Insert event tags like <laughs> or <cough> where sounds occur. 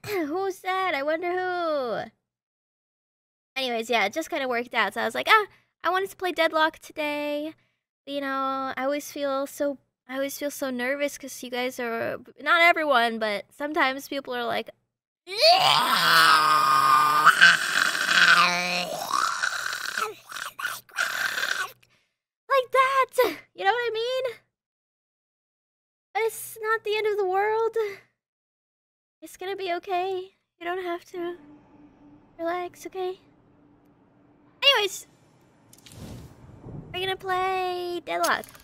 <coughs> Who's that? I wonder who. Anyways, yeah, it just kind of worked out. So I was like, ah, I wanted to play Deadlock today. You know, I always feel so. I always feel so nervous because you guys are not everyone, but sometimes people are like, <laughs> like that. You know what I mean? But it's not the end of the world. It's gonna be okay. You don't have to. Relax, okay? Anyways, we're gonna play Deadlock.